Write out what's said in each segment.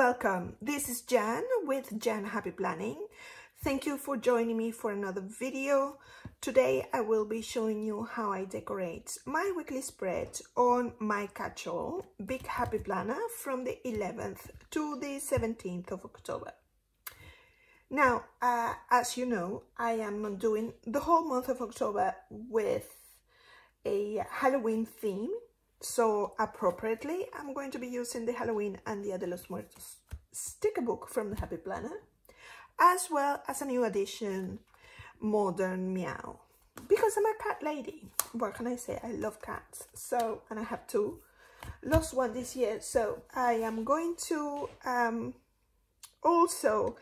welcome. This is Yiann with Yiann Happy Planning. Thank you for joining me for another video. Today I will be showing you how I decorate my weekly spread on my catch-all Big Happy Planner from the 11th to the 17th of October. Now, uh, as you know, I am not doing the whole month of October with a Halloween theme so appropriately, I'm going to be using the Halloween and Dia de los Muertos sticker book from the Happy Planner, as well as a new edition, Modern Meow. Because I'm a cat lady, what can I say? I love cats. So, and I have two. Lost one this year, so I am going to um, also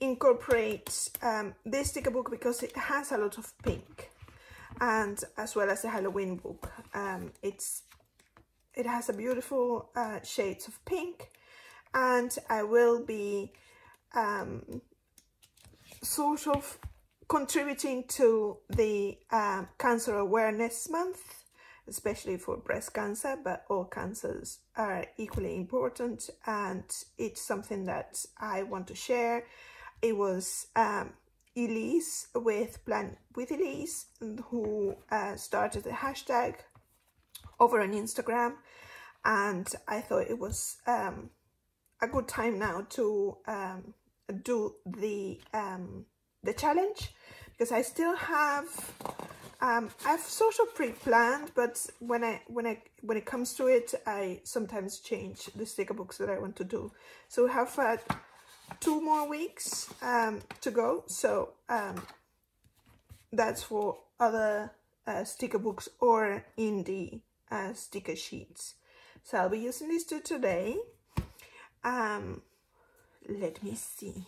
incorporate um, this sticker book because it has a lot of pink and as well as the Halloween book. Um, it's it has a beautiful uh, shades of pink and I will be um, sort of contributing to the uh, Cancer Awareness Month, especially for breast cancer, but all cancers are equally important and it's something that I want to share. It was um, Elise with Plan with Elise who uh, started the hashtag over on Instagram and I thought it was um, a good time now to um, do the um, the challenge. Because I still have um, I've sort of pre-planned but when I when I when it comes to it I sometimes change the sticker books that I want to do. So we have uh, two more weeks um, to go. So um, that's for other uh, sticker books or indie uh, sticker sheets. So I'll be using these two today. Um, let me see.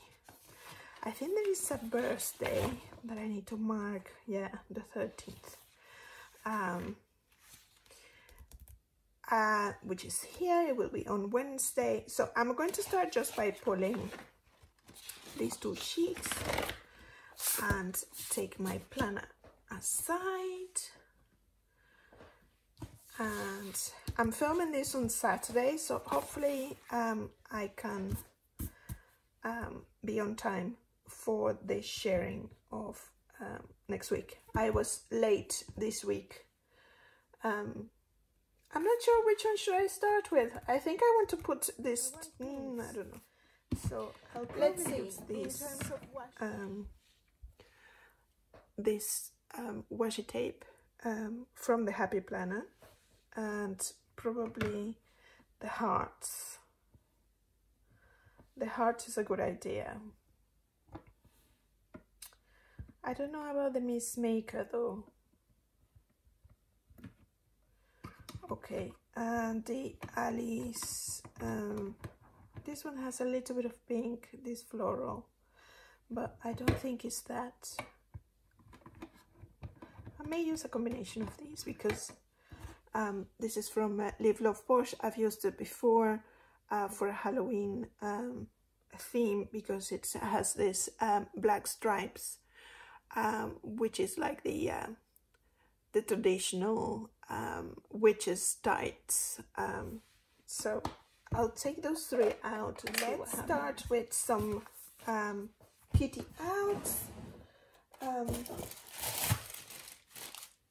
I think there is a birthday that I need to mark. Yeah, the 13th. Um, uh, which is here. It will be on Wednesday. So I'm going to start just by pulling these two sheets and take my planner aside and I'm filming this on Saturday so hopefully um, I can um, be on time for the sharing of um, next week. I was late this week. Um, I'm not sure which one should I start with. I think I want to put this, mm, I don't know. So I'll let's see this, um, this um, washi tape um, from the Happy Planner and probably the hearts. The heart is a good idea. I don't know about the Miss Maker though. Okay, and the Alice, um, this one has a little bit of pink, this floral, but I don't think it's that. I may use a combination of these because um, this is from uh, Live Love Posh. I've used it before uh, for a Halloween um, theme because it has this um, black stripes, um, which is like the uh, the traditional um, witches tights. Um, so I'll take those three out. Let's start with some kitty out.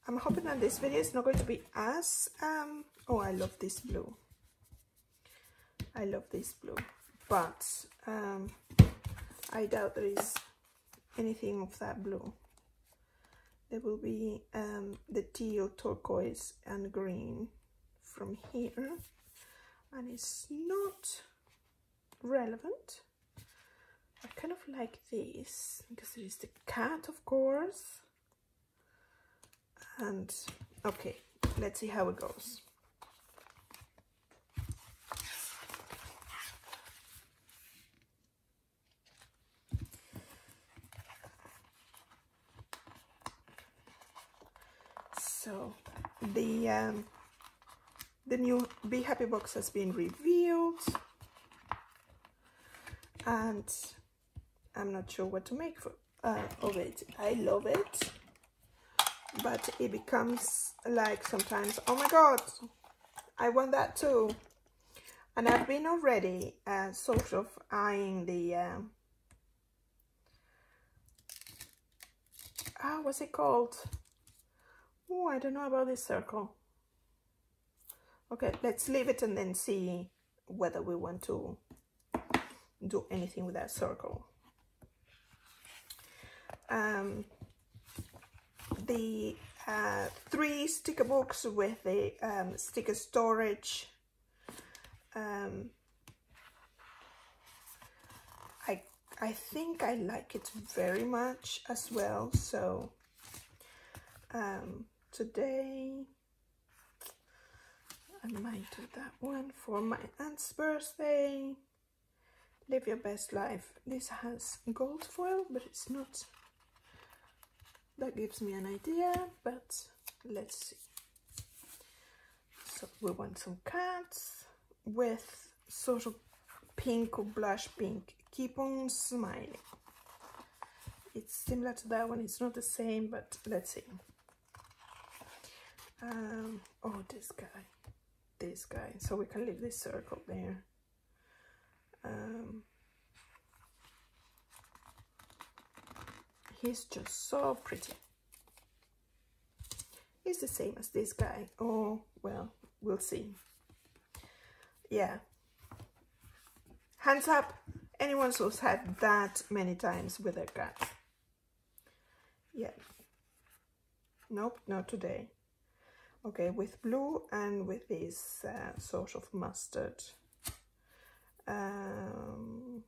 I'm hoping that this video is not going to be as, um, oh, I love this blue. I love this blue, but um, I doubt there is anything of that blue. There will be um, the teal, turquoise and green from here. And it's not relevant. I kind of like this because there is the cat, of course and okay let's see how it goes. So the um, the new Be Happy box has been revealed. And I'm not sure what to make for, uh, of it. I love it but it becomes like sometimes oh my god i want that too And I've been already uh, sort of eyeing the, uh, ah, what's it called? Oh, I don't know about this circle. Okay, let's leave it and then see whether we want to do anything with that circle. Um, the uh, three sticker books with the um, sticker storage. Um, I I think I like it very much as well. So um, today I might do that one for my aunt's birthday. Live your best life. This has gold foil, but it's not. That gives me an idea, but let's see. So we want some cats with sort of pink or blush pink. Keep on smiling. It's similar to that one. It's not the same, but let's see. Um, oh, this guy this guy so we can leave this circle there um, he's just so pretty. He's the same as this guy. Oh well we'll see. Yeah. Hands up. Anyone who's had that many times with a cat yeah. Nope not today. Okay with blue and with this uh, sort of mustard. Um,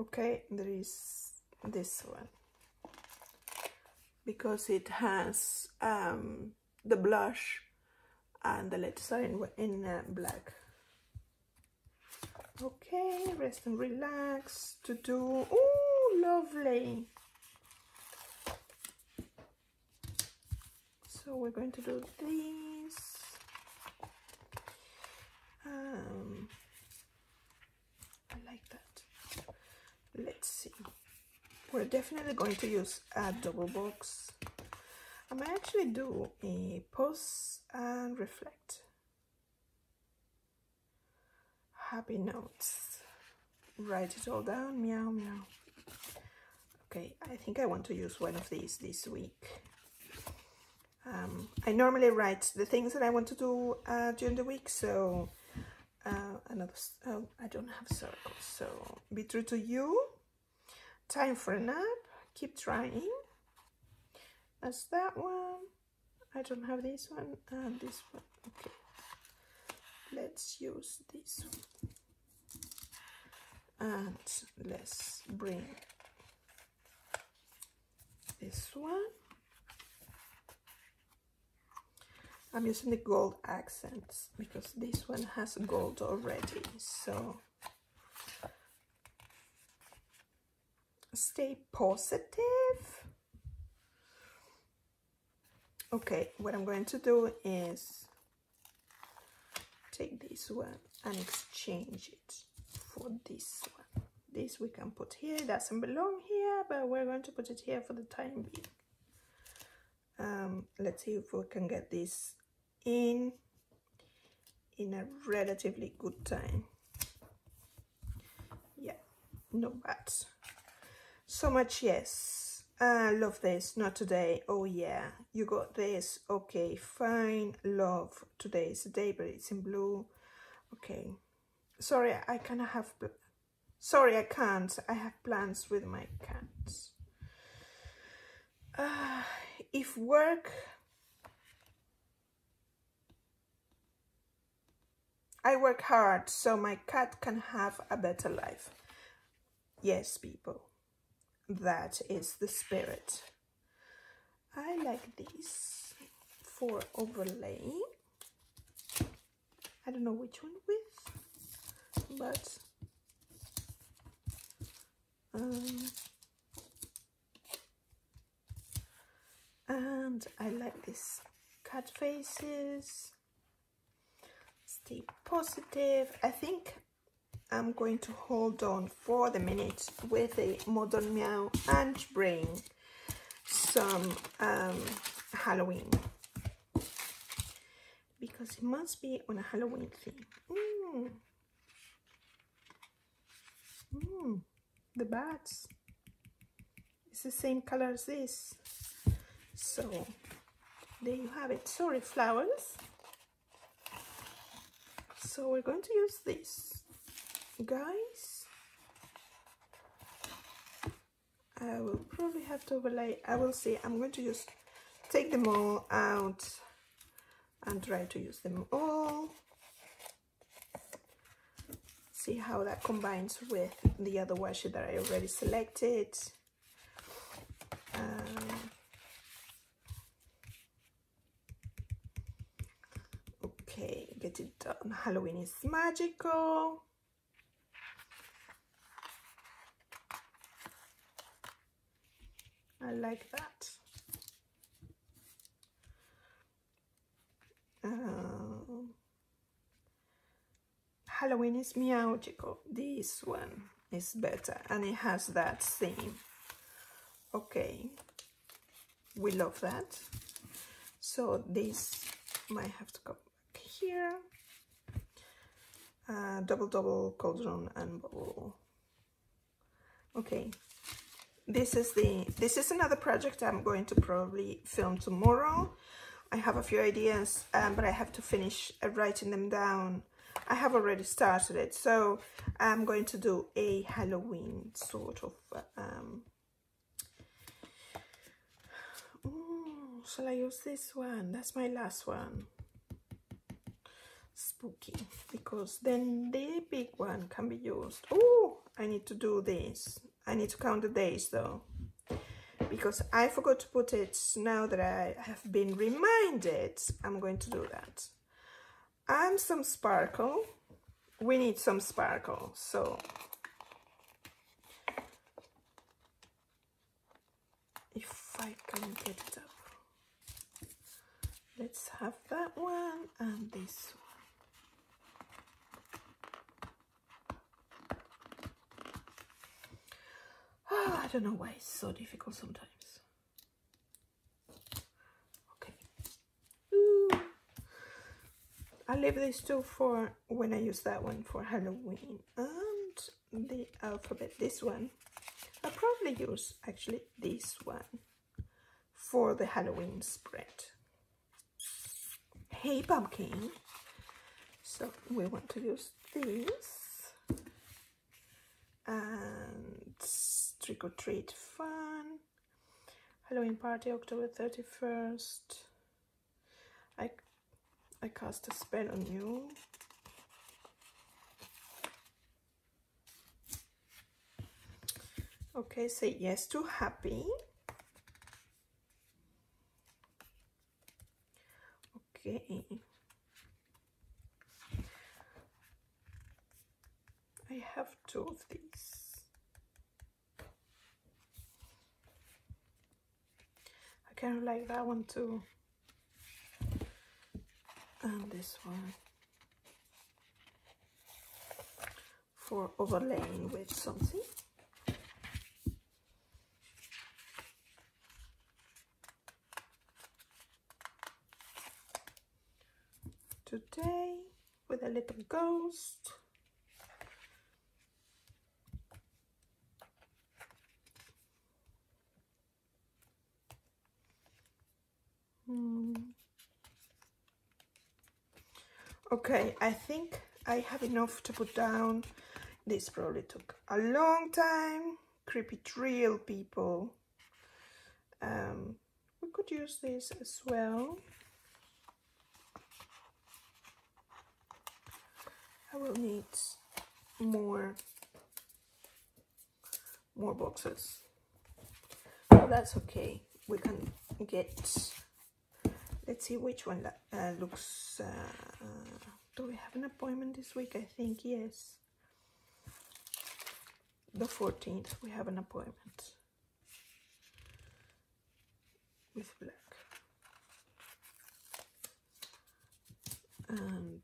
okay there is this one because it has um, the blush and the letters are in, in uh, black Okay, rest and relax to do. Oh, lovely. So we're going to do this. Um, I like that. Let's see. We're definitely going to use a double box. I might actually do a pause and reflect happy notes. Write it all down, meow, meow. Okay, I think I want to use one of these this week. Um, I normally write the things that I want to do uh, during the week, so uh, another, oh, I don't have circles, so be true to you. Time for a nap, keep trying. That's that one. I don't have this one and this one, okay let's use this one and let's bring this one I'm using the gold accents because this one has gold already so. Stay positive. Okay what I'm going to do is take this one and exchange it for this one. This we can put here it doesn't belong here but we're going to put it here for the time being. Um, let's see if we can get this in in a relatively good time yeah no bad so much yes I love this, not today. Oh yeah, you got this. Okay, fine, love. Today's the day, but it's in blue. Okay, sorry, I of have... Sorry, I can't. I have plans with my cats. Uh, if work... I work hard so my cat can have a better life. Yes, people that is the spirit. I like these for overlaying. I don't know which one with, but um, and I like these cat faces. Positive. I think I'm going to hold on for the minute with a modern meow and bring some um, Halloween because it must be on a Halloween theme. Mm. Mm. The bats. It's the same color as this. So there you have it. Sorry, flowers. So we're going to use this, guys. I will probably have to overlay. I will see. I'm going to just take them all out and try to use them all. See how that combines with the other washi that I already selected. Um, okay, get it done. Halloween is magical. I like that. Uh, Halloween is Meowgical. This one is better and it has that theme. Okay, we love that. So this might have to go here. Uh, double double cauldron and bubble. Okay, this is the this is another project I'm going to probably film tomorrow. I have a few ideas, um, but I have to finish uh, writing them down. I have already started it, so I'm going to do a Halloween sort of. Um, ooh, shall I use this one? That's my last one. Spooky, because then the big one can be used. Oh, I need to do this. I need to count the days though. Because I forgot to put it now that I have been reminded I'm going to do that. And some sparkle. We need some sparkle so. If I can get it up. Let's have that one and this one Oh, I don't know why it's so difficult sometimes. Okay. Ooh. I'll leave these two for when I use that one for Halloween. And the alphabet, this one. I'll probably use actually this one for the Halloween spread. Hey pumpkin. So we want to use this and trick or treat. Fun. Halloween party October 31st I I cast a spell on you. Okay say yes to happy. Okay. I have two of these kind of like that one too. And this one. For overlaying with something. Today with a little ghost Okay, I think I have enough to put down. This probably took a long time. Creepy drill, people. Um, we could use this as well. I will need more more boxes. But that's okay. We can get let's see which one uh, looks uh, do we have an appointment this week? I think yes. The 14th we have an appointment. With black. And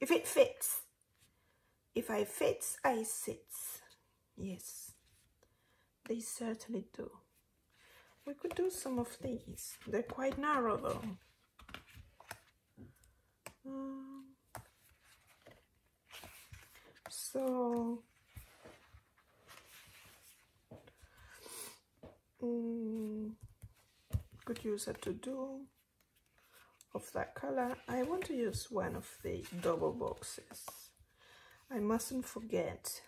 if it fits if I fits I sits. Yes, they certainly do. We could do some of these. They're quite narrow though. Um, so um, could use a to do of that color. I want to use one of the double boxes. I mustn't forget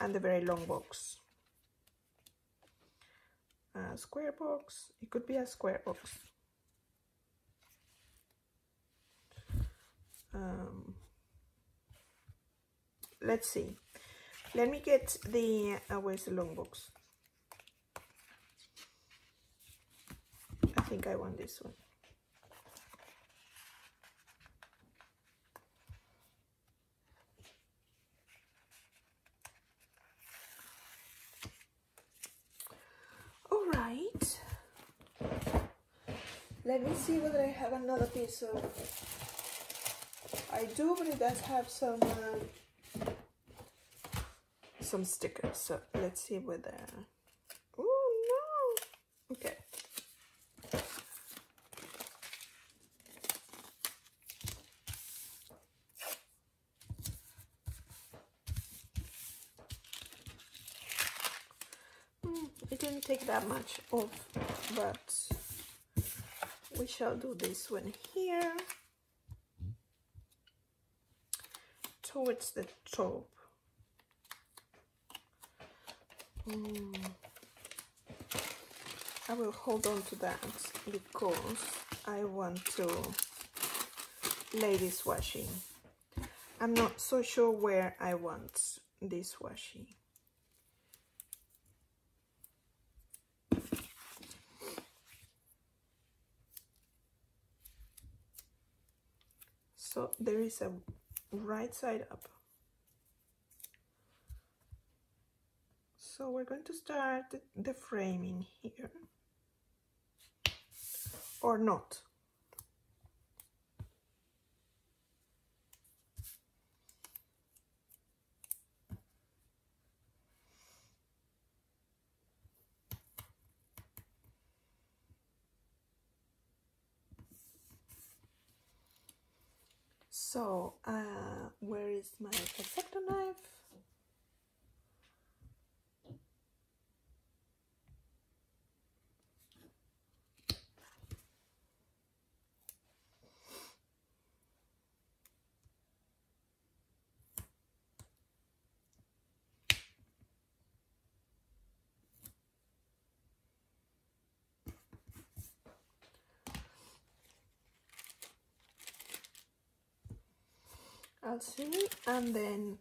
and the very long box. A square box, it could be a square box. Um, let's see. Let me get the, uh, where's the long box? I think I want this one. Right. Let me see whether I have another piece of I do, but it does have some uh, some stickers. So let's see whether. Oh no! Okay. Mm, it didn't take that much off, but we shall do this one here. towards the top. Mm. I will hold on to that because I want to lay this washi. I'm not so sure where I want this washi. So there is a right side up. So we're going to start the framing here, or not. So, uh, where is my X-Acto knife? I'll see and then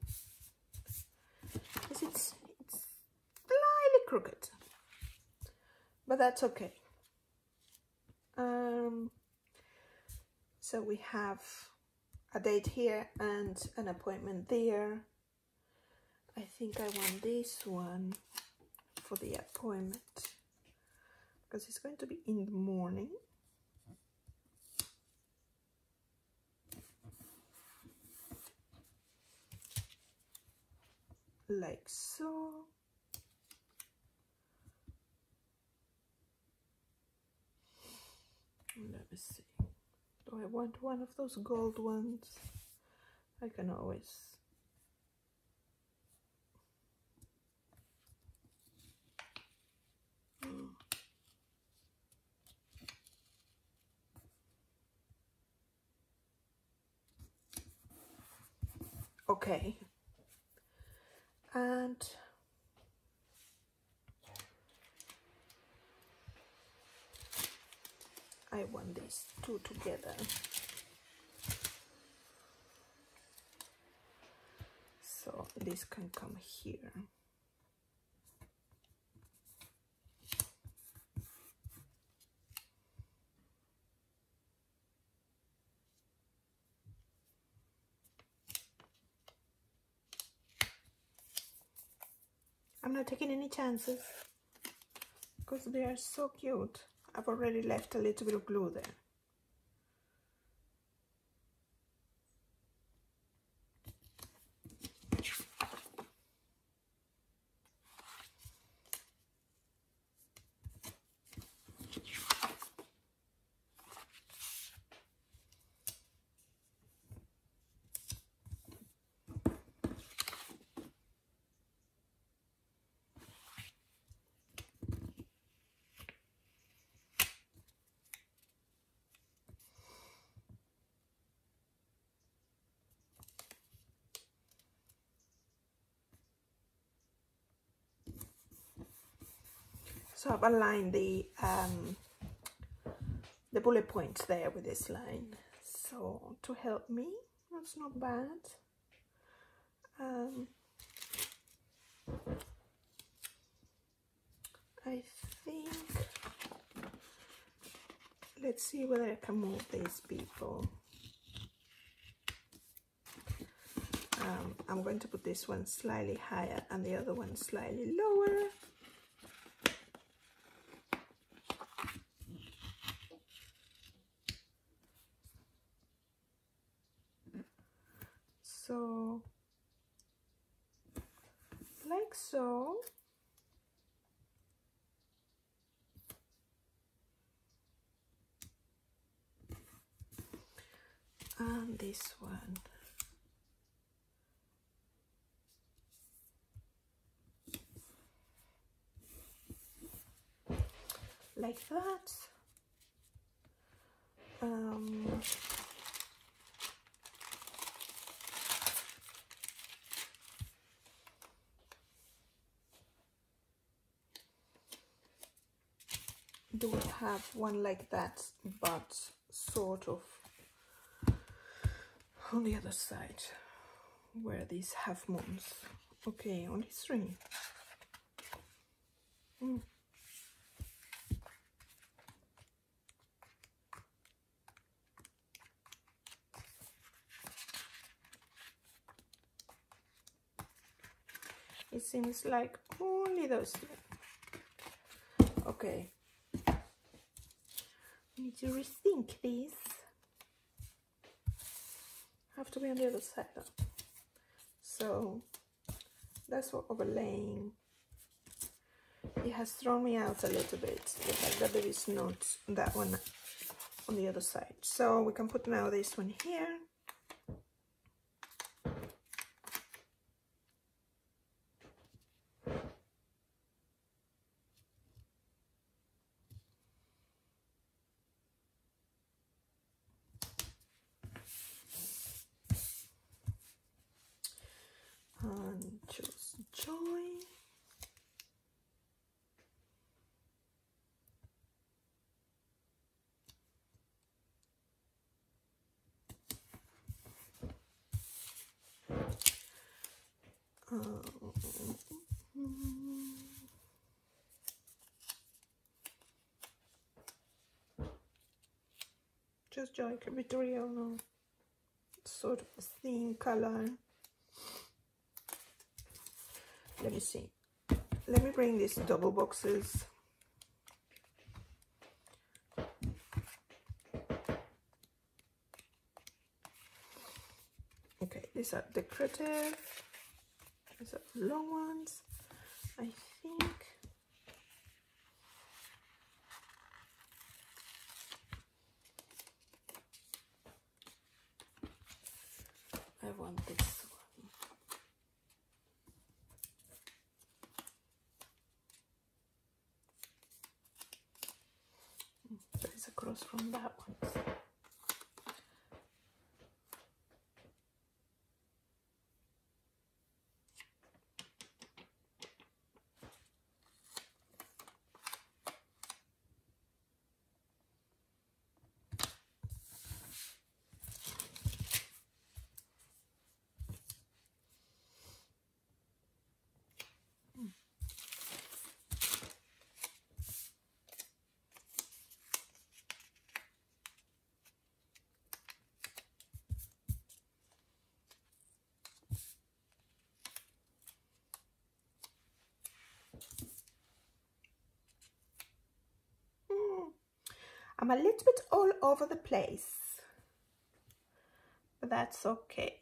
it's, it's slightly crooked but that's okay. Um, so we have a date here and an appointment there. I think I want this one for the appointment because it's going to be in the morning like so. Let me see. Do I want one of those gold ones? I can always okay and I want these two together. So this can come here I'm not taking any chances because they are so cute. I've already left a little bit of glue there. I've the um, the bullet points there with this line. So to help me, that's not bad. Um, I think let's see whether I can move these people. Um, I'm going to put this one slightly higher and the other one slightly lower. So, like so. And this one. like that. Um, do we have one like that but sort of on the other side where these half moons. Okay only three mm. it seems like only those two. Okay. I need to rethink these have to be on the other side. So that's what overlaying. It has thrown me out a little bit the fact that there is not that one on the other side. So we can put now this one here and choose joy. Just like a be real sort of theme color. Let me see. Let me bring these double boxes. Okay these are decorative these are long ones? I think. I want this one. Hmm, but it's across from that one. I'm a little bit all over the place, but that's okay.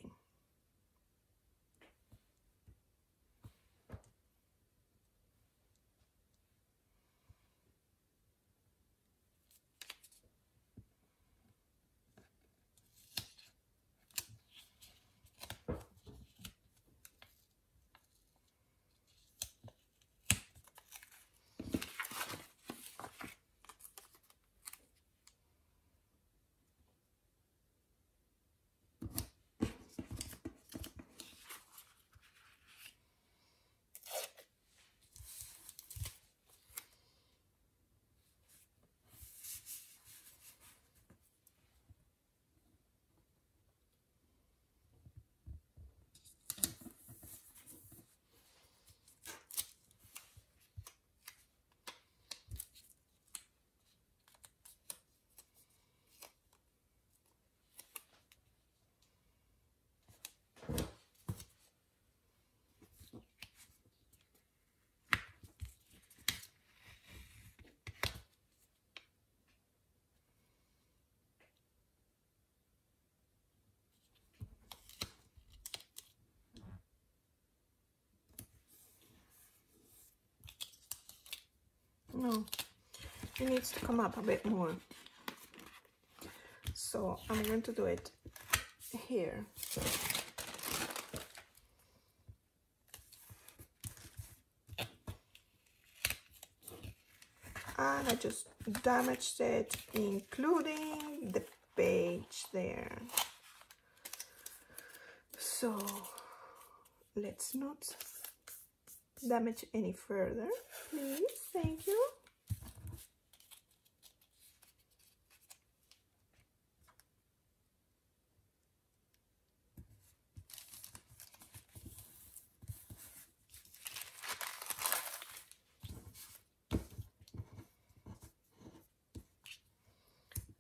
No, it needs to come up a bit more. So I'm going to do it here. And I just damaged it, including the page there. So let's not damage any further, please. Thank you.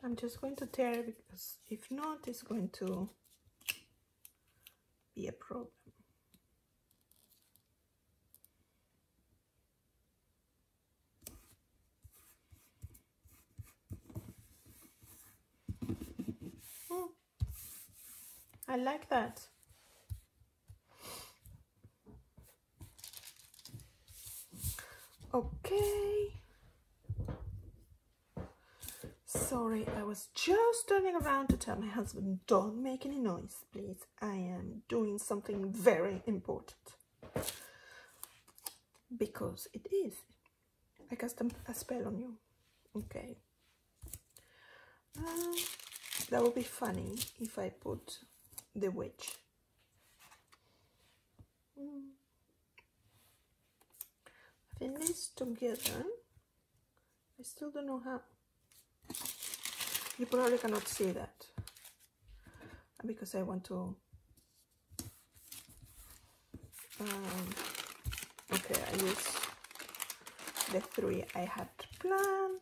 I'm just going to tear because if not, it's going to be a problem. I like that. Okay. Sorry, I was just turning around to tell my husband, don't make any noise, please. I am doing something very important. Because it is. I cast a spell on you. Okay. Uh, that would be funny if I put the witch. Mm. Think this together. I still don't know how. You probably cannot see that because I want to. Um, okay, I use the three I had planned.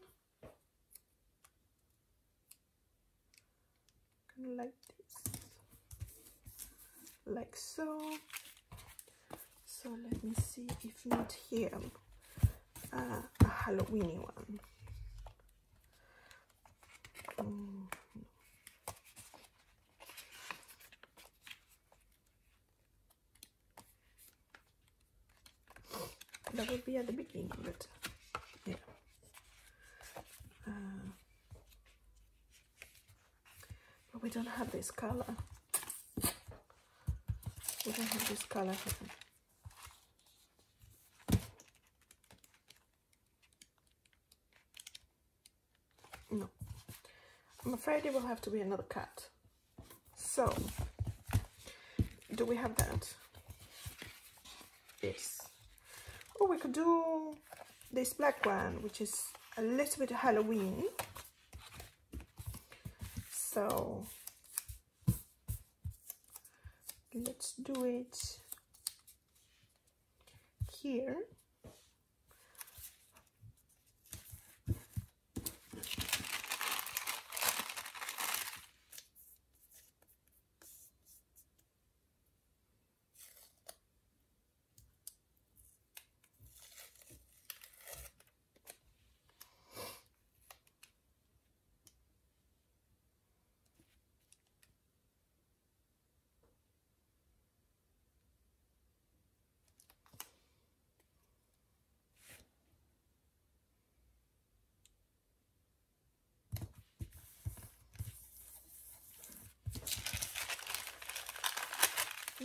Like this, like so. So let me see if not here, uh, a Halloweeny one. Mm. That would be at the beginning, but yeah. Uh, but we don't have this color. We don't have this color. No. I'm afraid it will have to be another cut. So, do we have that? Yes. Or we could do this black one, which is a little bit Halloween. So, let's do it here.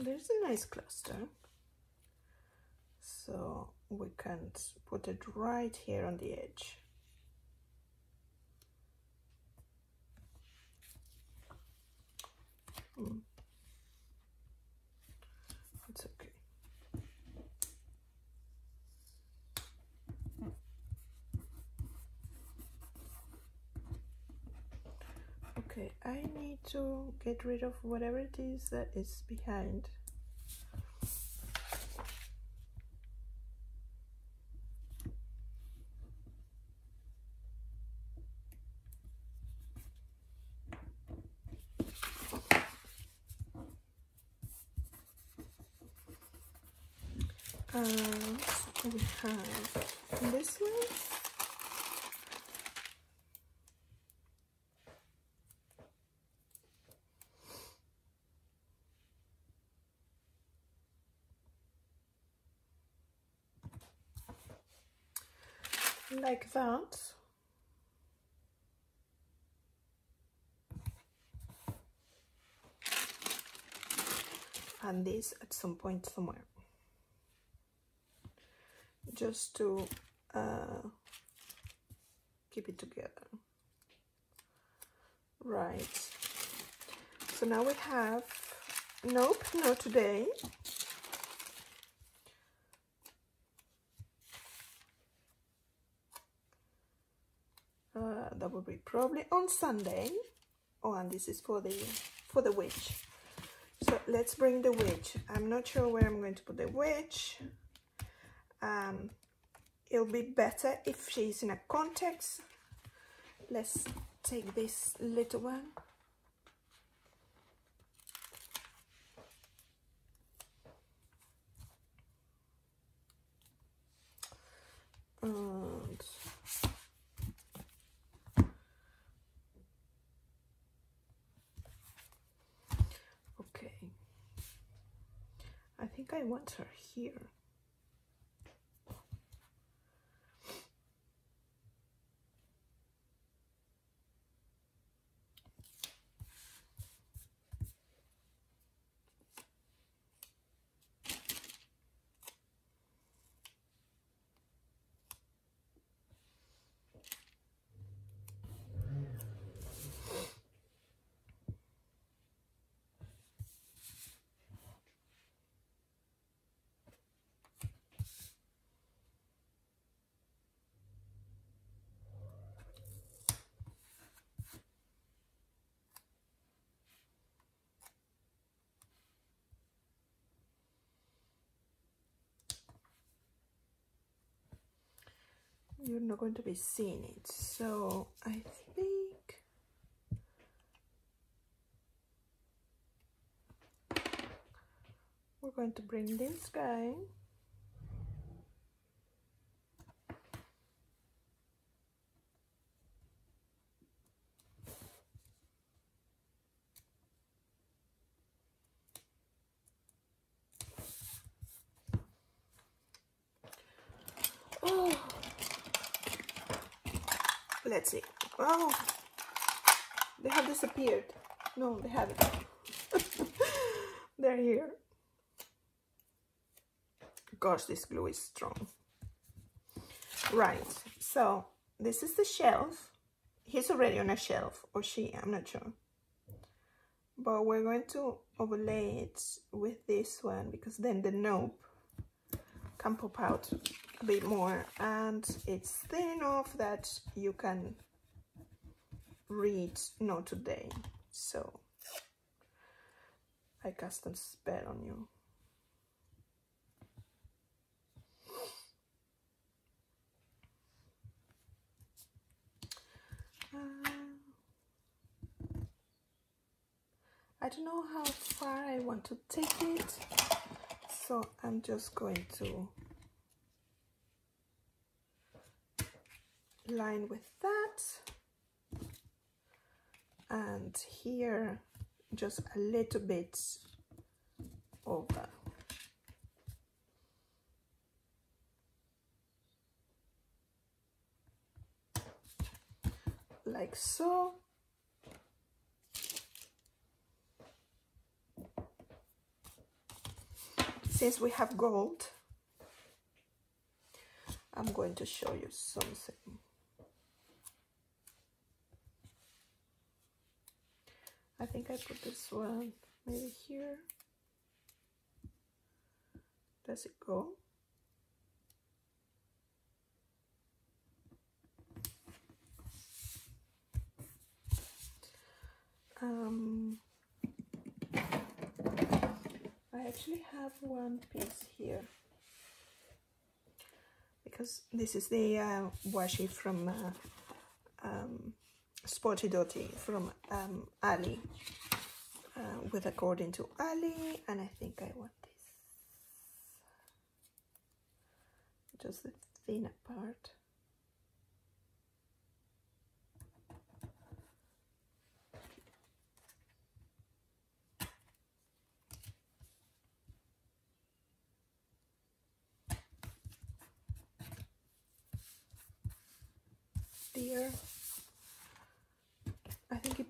There's a nice cluster so we can put it right here on the edge mm. it's okay okay I need to get rid of whatever it is that is behind Uh, we have this one like that. And this at some point somewhere. Just to uh, keep it together. Right. So now we have, nope, not today. Uh, that will be probably on Sunday. Oh, and this is for the for the witch. So let's bring the witch. I'm not sure where I'm going to put the witch. Um, it'll be better if she's in a context. Let's take this little one. And okay, I think I want her here. You're not going to be seeing it. So I think we're going to bring this guy Oh, let's see. Oh, they have disappeared. No, they haven't. They're here. Gosh, this glue is strong. Right, so this is the shelf. He's already on a shelf, or she, I'm not sure. But we're going to overlay it with this one because then the nope can pop out a bit more and it's thin enough that you can read not today. So I cast a spell on you. Uh, I don't know how far I want to take it so I'm just going to line with that and here just a little bit over. Like so. Since we have gold I'm going to show you something I think I put this one maybe here. Does it go? Um, I actually have one piece here because this is the uh, washi from uh, um, Spotty Dotty from um, Ali. Uh, with according to Ali and I think I want this. Just the thinner part. Dear.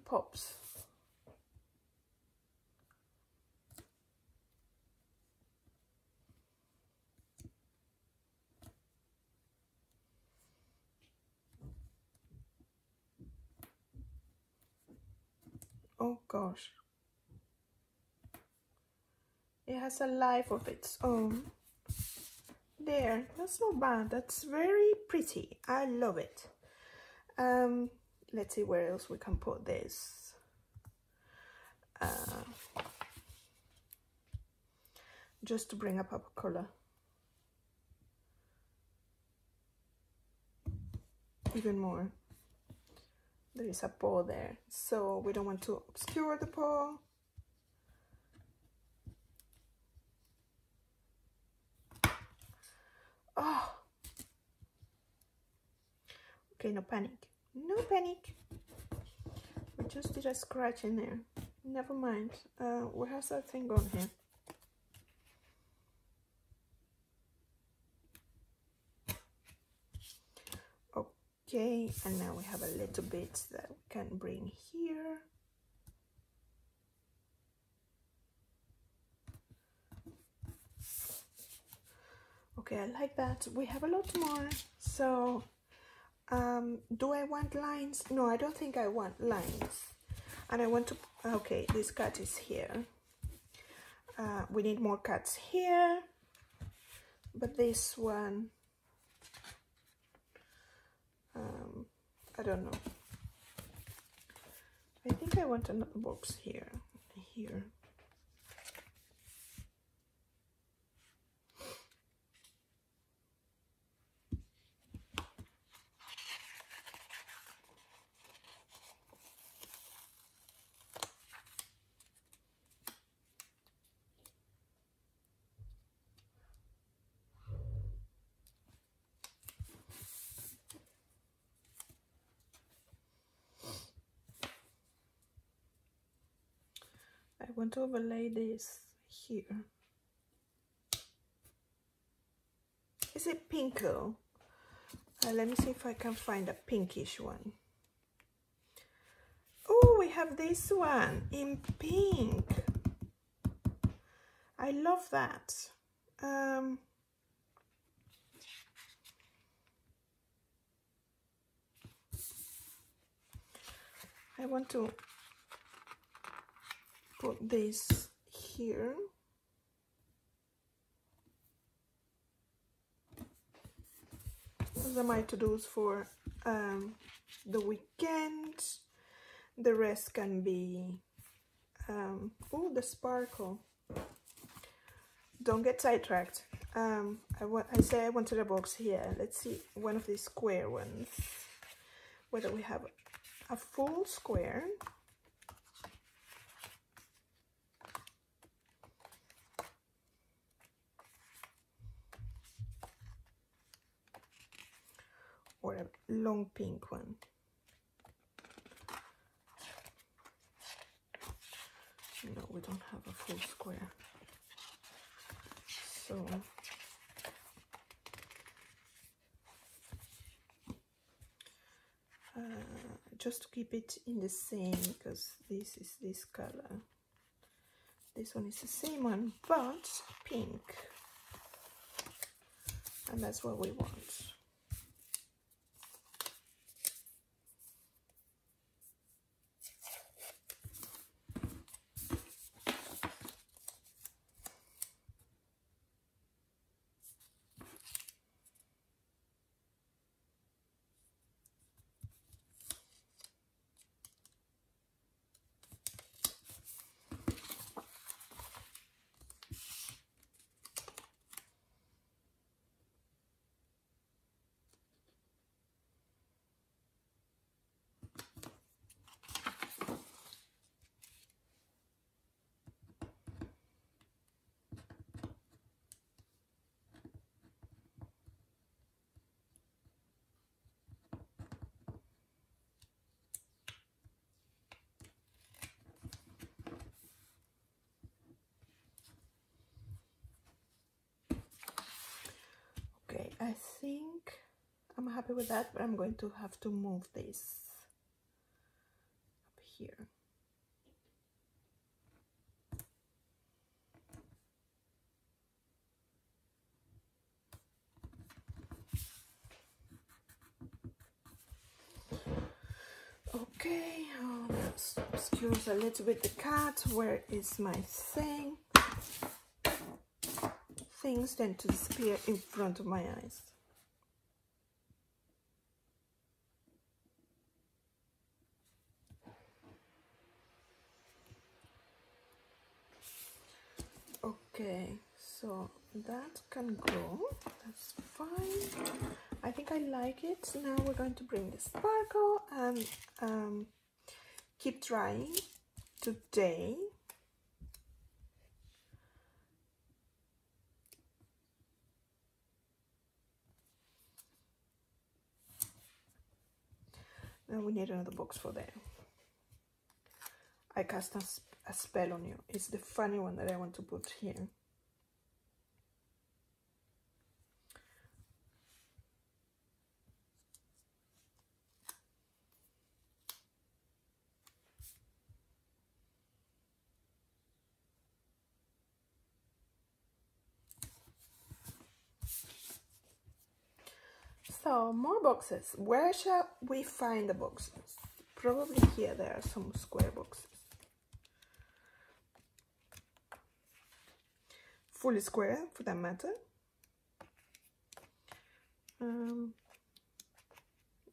Pops. Oh gosh. It has a life of its own. There, that's not bad. That's very pretty. I love it. Um, let's see where else we can put this. Uh, just to bring up a color. Even more. There is a paw there. So we don't want to obscure the paw oh. Okay no panic no panic. We just did a scratch in there. Never mind. Uh what has that thing gone here. Okay and now we have a little bit that we can bring here. Okay I like that. We have a lot more. So um, do I want lines? No I don't think I want lines. And I want to okay this cut is here. Uh, we need more cuts here. But this one um, I don't know. I think I want another box here here want to overlay this here. Is it pink? Uh, let me see if I can find a pinkish one. Oh, we have this one in pink. I love that. Um, I want to put this here. Those are my to-dos for um, the weekend. The rest can be um, oh the sparkle. Don't get sidetracked. Um, I, want I say I wanted a box here. Let's see one of these square ones. Whether we have a full square or a long pink one. No, we don't have a full square. So uh, just to keep it in the same because this is this color. This one is the same one, but pink. And that's what we want. With that, but I'm going to have to move this up here. Okay, um, oh, that obscures a little bit the cat. Where is my thing? Things tend to disappear in front of my eyes. Okay, so that can go. That's fine. I think I like it. Now we're going to bring the sparkle and um, keep trying today. Now we need another box for there. I cast a, spell on you. It's the funny one that I want to put here. So, more boxes. Where shall we find the boxes? Probably here there are some square boxes. Fully square, for that matter. Um,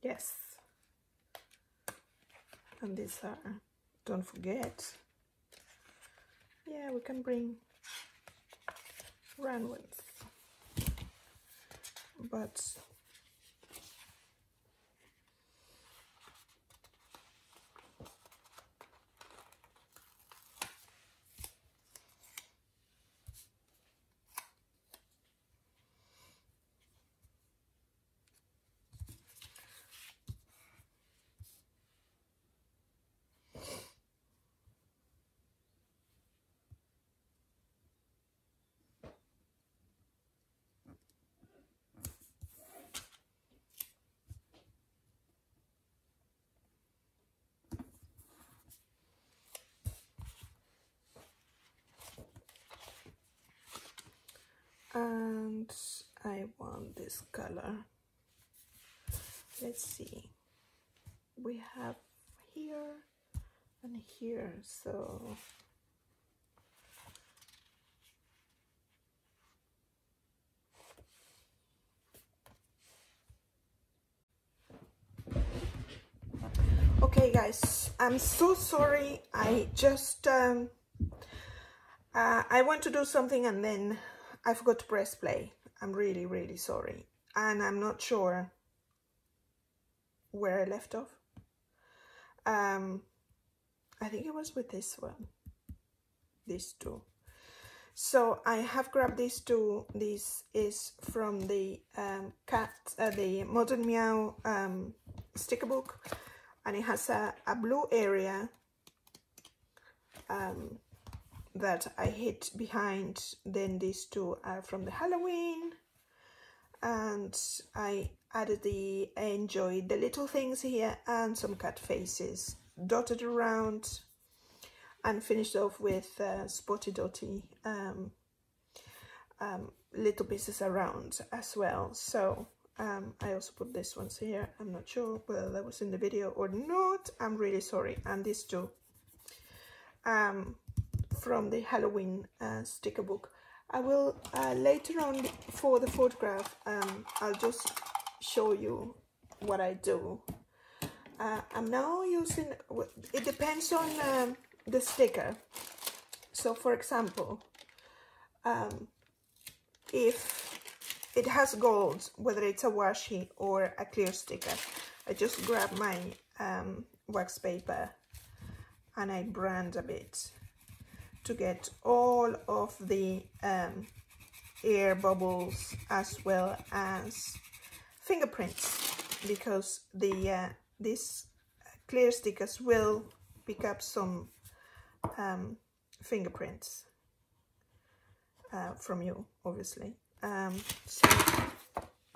yes. And these are, don't forget, yeah, we can bring round ones. But and I want this color. Let's see. We have here and here so. Okay guys I'm so sorry. I just um, uh, I want to do something and then I forgot to press play. I'm really, really sorry. And I'm not sure where I left off. Um, I think it was with this one. These two. So I have grabbed these two. This is from the um, cat, uh, the Modern Meow um, sticker book. And it has a, a blue area um, that I hid behind. Then these two are from the Halloween. And I added the, enjoyed the little things here and some cat faces dotted around and finished off with uh, spotty dotty um, um, little pieces around as well. So um, I also put this ones here. I'm not sure whether that was in the video or not. I'm really sorry. And these two. Um, from the Halloween uh, sticker book. I will uh, later on for the photograph, um, I'll just show you what I do. Uh, I'm now using, it depends on um, the sticker. So for example, um, if it has gold, whether it's a washi or a clear sticker, I just grab my um, wax paper and I brand a bit to get all of the um, air bubbles as well as fingerprints because the uh, this clear stickers will pick up some um, fingerprints uh, from you obviously um, so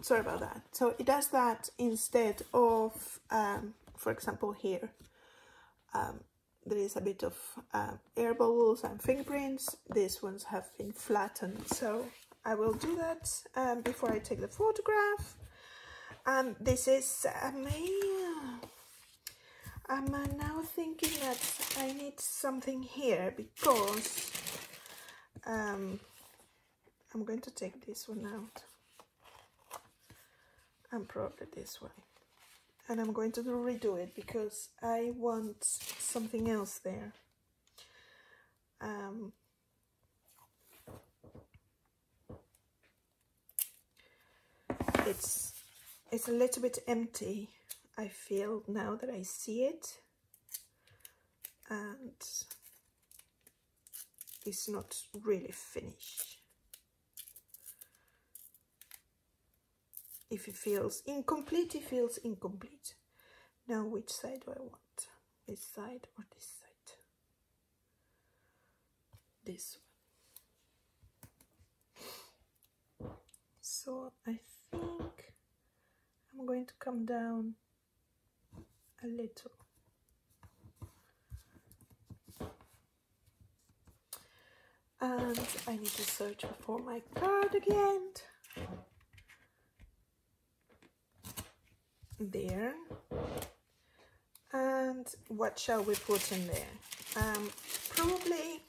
sorry about that. So it does that instead of, um, for example, here. Um, there is a bit of uh, air bubbles and fingerprints. These ones have been flattened, so I will do that um, before I take the photograph. And this is um, I'm uh, now thinking that I need something here because um, I'm going to take this one out and probably this way and I'm going to redo it because I want something else there. Um, it's it's a little bit empty I feel now that I see it. And it's not really finished if it feels incomplete it feels incomplete. Now which side do I want? This side or this side? This one. So I think I'm going to come down a little. And I need to search for my card again there. And what shall we put in there? Um, probably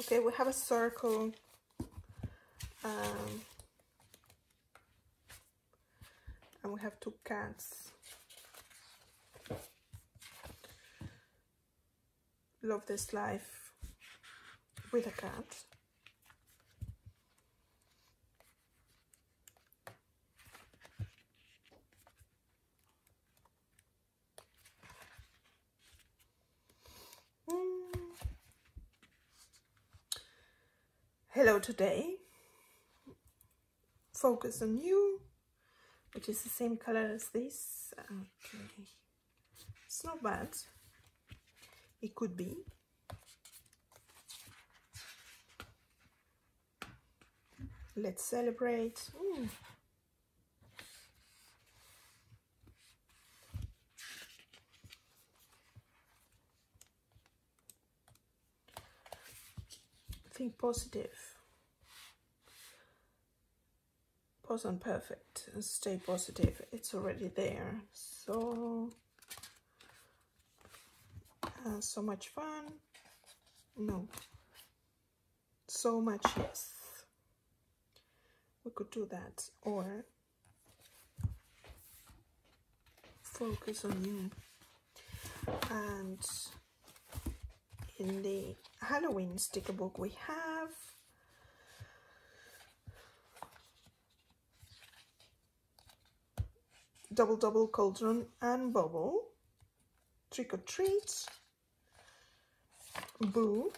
okay we have a circle. Um, and we have two cats. Love this life with a cat today. Focus on you which is the same color as this. Okay. It's not bad. It could be. Let's celebrate. Ooh. think positive pause on perfect and stay positive. It's already there. So uh, so much fun. No. So much yes. We could do that. Or focus on you. And in the Halloween sticker book we have double double cauldron and bubble. Trick or treat. Boo.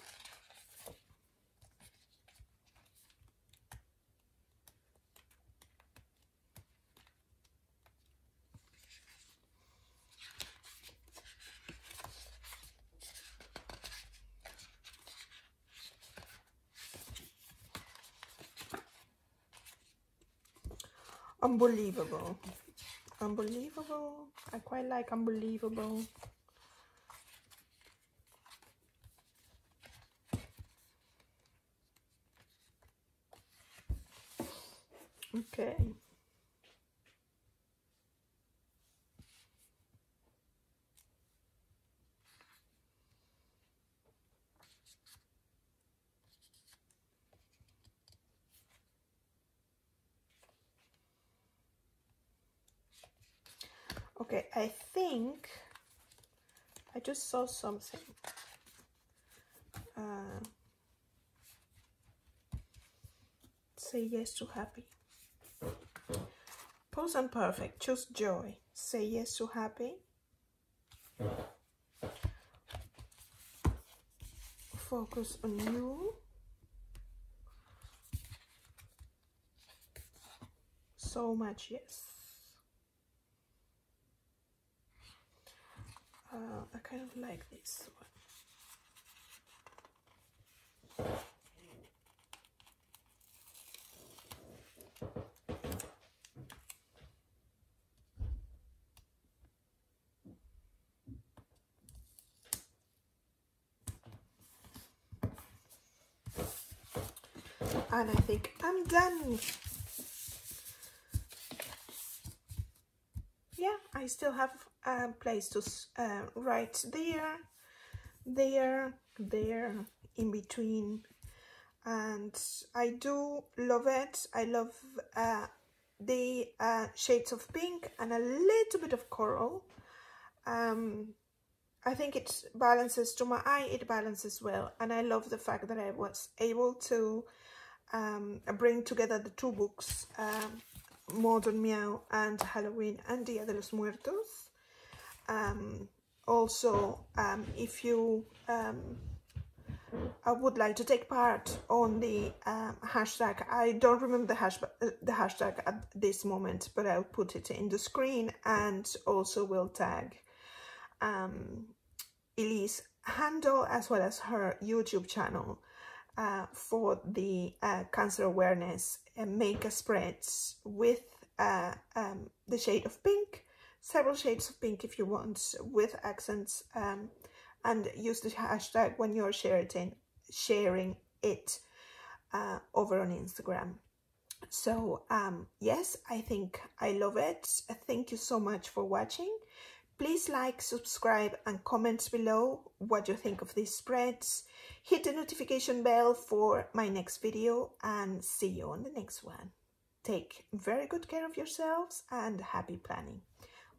Unbelievable unbelievable. I quite like unbelievable okay okay I think I just saw something. Uh, say yes to happy. Pose and perfect choose joy. Say yes to happy. Focus on you. So much yes uh, I kind of like this one. And I think I'm done. Yeah, I still have a place to uh, write there, there, there, in between. And I do love it. I love uh, the uh, shades of pink and a little bit of coral. Um, I think it balances to my eye, it balances well. And I love the fact that I was able to um, bring together the two books, um, Modern Meow and Halloween and Dia de los Muertos. Um, also, um, if you um, I would like to take part on the um, hashtag. I don't remember the, hash the hashtag at this moment, but I'll put it in the screen and also will tag um, Elise handle as well as her YouTube channel uh, for the uh, cancer awareness and make a spreads with uh, um, the shade of pink, several shades of pink if you want, with accents, um, and use the hashtag when you're sharing, sharing it uh, over on Instagram. So um, yes, I think I love it. Thank you so much for watching. Please like, subscribe and comment below what you think of these spreads. Hit the notification bell for my next video and see you on the next one. Take very good care of yourselves and happy planning.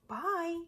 Bye!